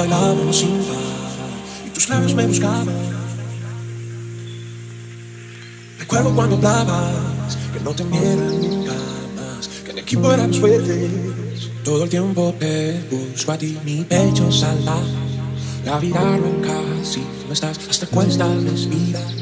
sin parar y tus labios me buscaban. Recuerdo cuando hablabas que no te vieran nunca más, que en equipo éramos fuertes. Todo el tiempo te busco a ti, mi pecho salta, la vida loca si no estás hasta cuesta respirar.